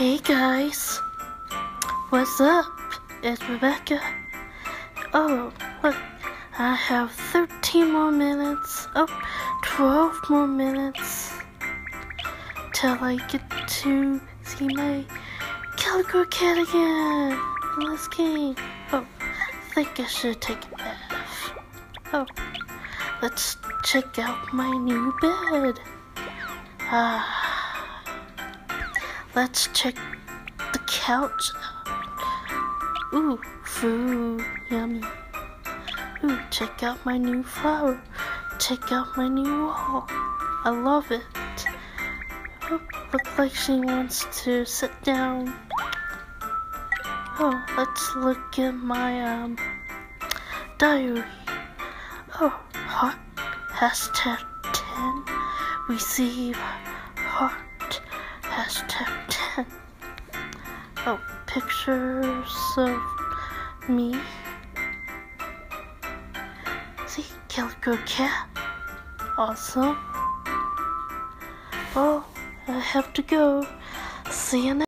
Hey guys, what's up? It's Rebecca. Oh, look, I have 13 more minutes. Oh, 12 more minutes till I get to see my Calico Cat again in this game. Oh, I think I should take a bath. Oh, let's check out my new bed. Ah. Let's check the couch. Ooh, food, yummy. Ooh, check out my new flower. Check out my new wall. I love it. Oh, looks like she wants to sit down. Oh, let's look at my um diary. Oh, heart hashtag 10. Receive heart hashtag 10. Oh, pictures of me. See, Calico Cat. Awesome. Well, I have to go. See you next